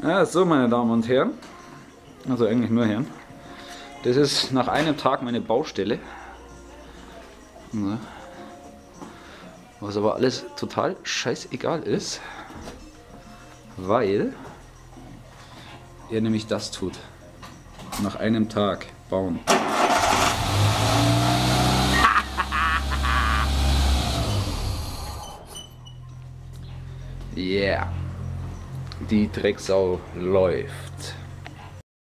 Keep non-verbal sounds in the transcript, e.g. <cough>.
Ja, so meine Damen und Herren, also eigentlich nur Herren, das ist nach einem Tag meine Baustelle. Was aber alles total scheißegal ist, weil er nämlich das tut. Nach einem Tag bauen. <laughs> Yeah. Die Drecksau läuft.